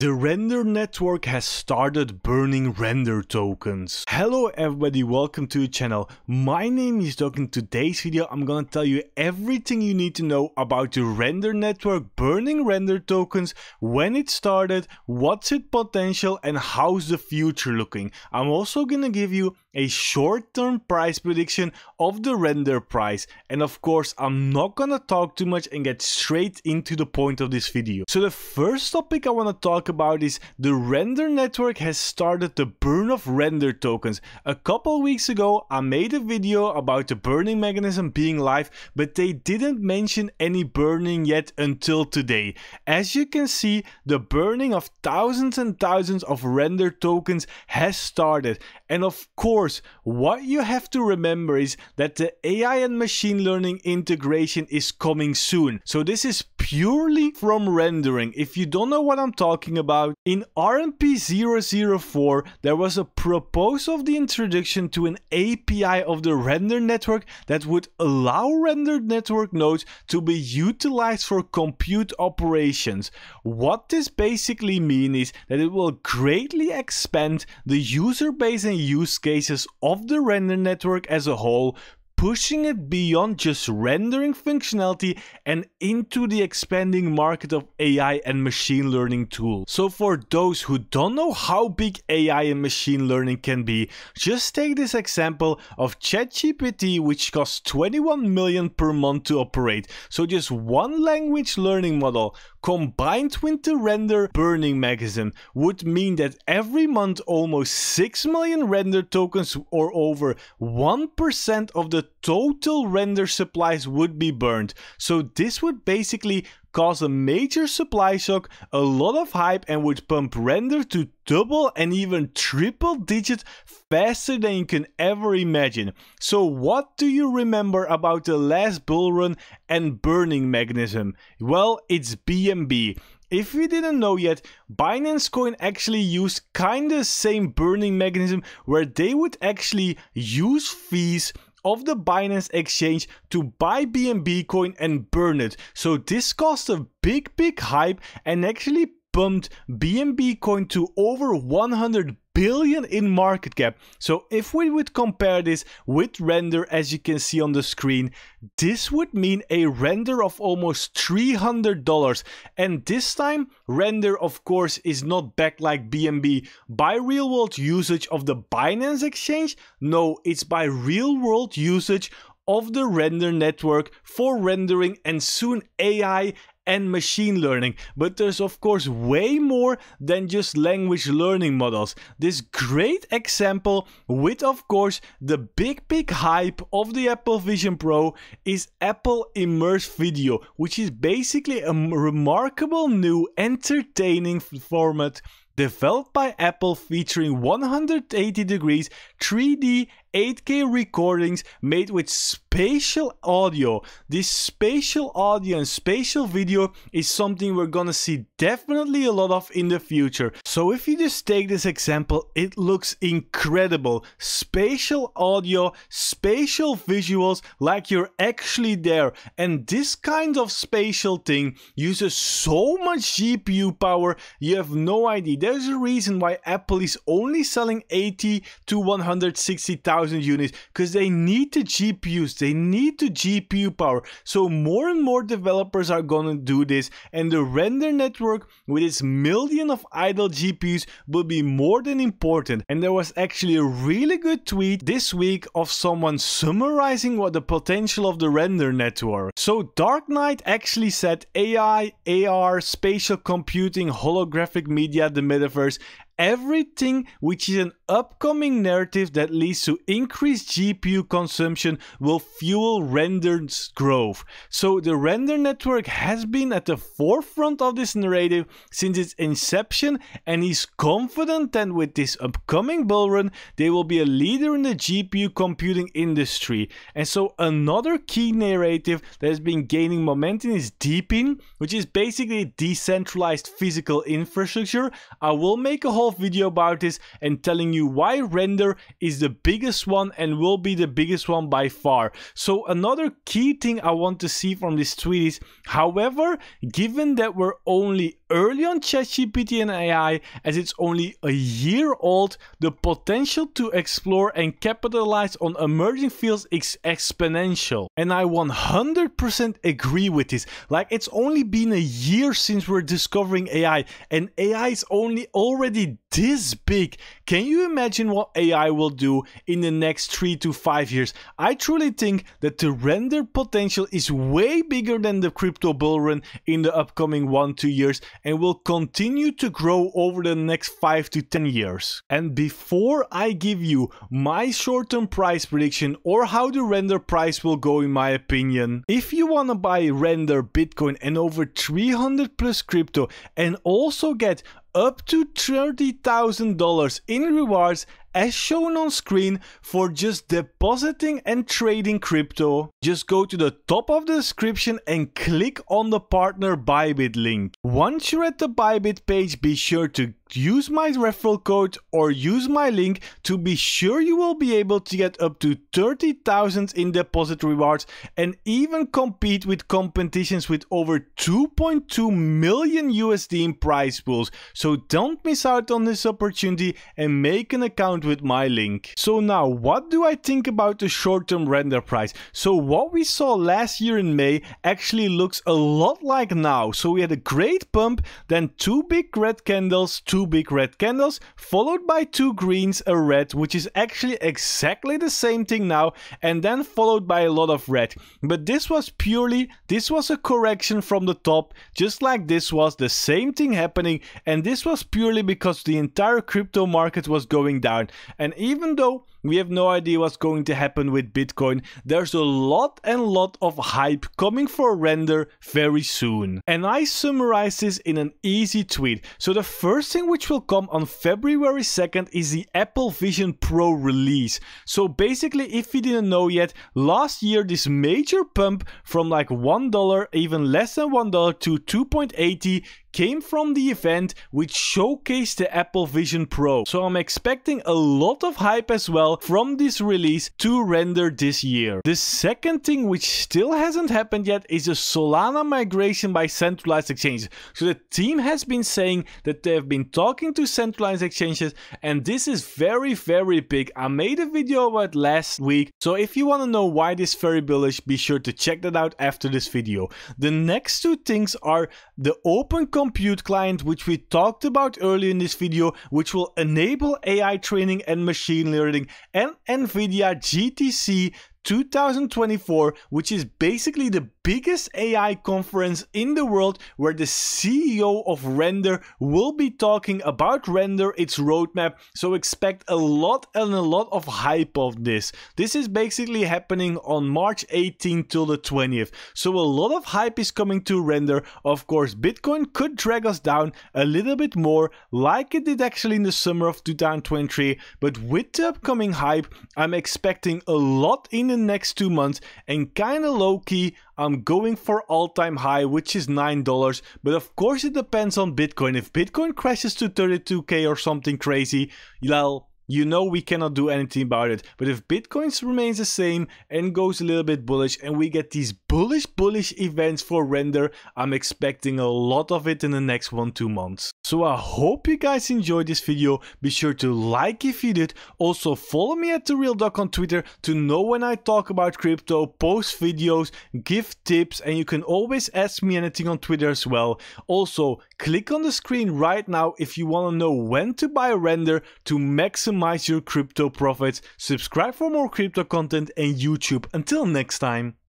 The render network has started burning render tokens. Hello everybody, welcome to the channel. My name is Doc. In today's video I'm gonna tell you everything you need to know about the render network burning render tokens, when it started, what's its potential and how's the future looking. I'm also gonna give you a short-term price prediction of the render price and of course I'm not gonna talk too much and get straight into the point of this video. So the first topic I wanna talk about is the render network has started the burn of render tokens. A couple weeks ago I made a video about the burning mechanism being live but they didn't mention any burning yet until today. As you can see the burning of thousands and thousands of render tokens has started and of course what you have to remember is that the AI and machine learning integration is coming soon. So this is purely from rendering. If you don't know what I'm talking about, in RNP 004 there was a proposal of the introduction to an API of the render network that would allow rendered network nodes to be utilized for compute operations. What this basically means is that it will greatly expand the user base and use cases of the render network as a whole pushing it beyond just rendering functionality and into the expanding market of AI and machine learning tools. So for those who don't know how big AI and machine learning can be, just take this example of ChatGPT which costs 21 million per month to operate. So just one language learning model combined with the render burning mechanism would mean that every month almost 6 million render tokens or over 1% of the total render supplies would be burned. So this would basically cause a major supply shock, a lot of hype and would pump render to double and even triple digits faster than you can ever imagine. So what do you remember about the last bull run and burning mechanism? Well, it's BNB. If you didn't know yet, Binance Coin actually used kinda same burning mechanism where they would actually use fees of the Binance exchange to buy BNB coin and burn it. So this caused a big, big hype and actually pumped BNB coin to over 100 billion in market cap. So if we would compare this with render as you can see on the screen, this would mean a render of almost $300. And this time render of course is not backed like BNB by real world usage of the Binance exchange. No, it's by real world usage of the render network for rendering and soon AI and machine learning. But there's of course way more than just language learning models. This great example with of course the big big hype of the Apple Vision Pro is Apple Immersive Video, which is basically a remarkable new entertaining format developed by Apple featuring 180 degrees 3D 8K recordings made with spatial audio. This spatial audio and spatial video is something we're gonna see definitely a lot of in the future. So if you just take this example, it looks incredible. Spatial audio, spatial visuals like you're actually there. And this kind of spatial thing uses so much GPU power, you have no idea. There's a reason why Apple is only selling 80 to 160,000 units because they need the GPUs, they need the GPU power. So more and more developers are gonna do this and the render network with its million of idle GPUs will be more than important. And there was actually a really good tweet this week of someone summarizing what the potential of the render network. So Dark Knight actually said AI, AR, spatial computing, holographic media, the metaverse everything which is an upcoming narrative that leads to increased GPU consumption will fuel render's growth. So the render network has been at the forefront of this narrative since its inception and he's confident that with this upcoming bull run they will be a leader in the GPU computing industry. And so another key narrative that has been gaining momentum is DePIN, which is basically decentralized physical infrastructure. I will make a whole video about this and telling you why render is the biggest one and will be the biggest one by far. So another key thing I want to see from this tweet is, however, given that we're only early on ChatGPT and AI as it's only a year old, the potential to explore and capitalize on emerging fields is exponential. And I 100% agree with this. Like it's only been a year since we're discovering AI and AI is only already this big. Can you imagine what AI will do in the next 3 to 5 years? I truly think that the render potential is way bigger than the crypto bull run in the upcoming 1 2 years and will continue to grow over the next 5 to 10 years. And before I give you my short-term price prediction or how the render price will go in my opinion, if you want to buy render Bitcoin and over 300 plus crypto and also get up to $30,000 in rewards as shown on screen for just depositing and trading crypto. Just go to the top of the description and click on the partner Bybit link. Once you're at the Bybit page, be sure to use my referral code or use my link to be sure you will be able to get up to 30,000 in deposit rewards and even compete with competitions with over 2.2 million USD in prize pools. So don't miss out on this opportunity and make an account with my link. So now, what do I think about the short-term render price? So what we saw last year in May actually looks a lot like now. So we had a great pump, then two big red candles, two big red candles, followed by two greens, a red, which is actually exactly the same thing now, and then followed by a lot of red. But this was purely, this was a correction from the top, just like this was the same thing happening, and this was purely because the entire crypto market was going down. And even though we have no idea what's going to happen with Bitcoin, there's a lot and lot of hype coming for render very soon. And I summarize this in an easy tweet. So the first thing which will come on February 2nd is the Apple Vision Pro release. So basically, if you didn't know yet, last year this major pump from like $1, even less than $1 to 2.80 came from the event which showcased the Apple Vision Pro. So I'm expecting a lot of hype as well from this release to render this year. The second thing which still hasn't happened yet is a Solana migration by centralized exchanges. So the team has been saying that they have been talking to centralized exchanges and this is very very big. I made a video about last week so if you want to know why this very bullish be sure to check that out after this video. The next two things are the open compute client which we talked about earlier in this video which will enable AI training and machine learning and NVIDIA GTC 2024, which is basically the biggest AI conference in the world where the CEO of Render will be talking about Render, its roadmap. So expect a lot and a lot of hype of this. This is basically happening on March 18th till the 20th. So a lot of hype is coming to Render. Of course, Bitcoin could drag us down a little bit more like it did actually in the summer of 2023. But with the upcoming hype, I'm expecting a lot in the next two months and kinda low key I'm going for all-time high which is $9 but of course it depends on Bitcoin. If Bitcoin crashes to 32k or something crazy well you know we cannot do anything about it. But if Bitcoin remains the same and goes a little bit bullish and we get these bullish bullish events for render, I'm expecting a lot of it in the next 1-2 months. So I hope you guys enjoyed this video. Be sure to like if you did. Also follow me at The Real Doc on Twitter to know when I talk about crypto, post videos, give tips and you can always ask me anything on Twitter as well. Also click on the screen right now if you want to know when to buy a render to maximize maximize your crypto profits, subscribe for more crypto content and YouTube. Until next time.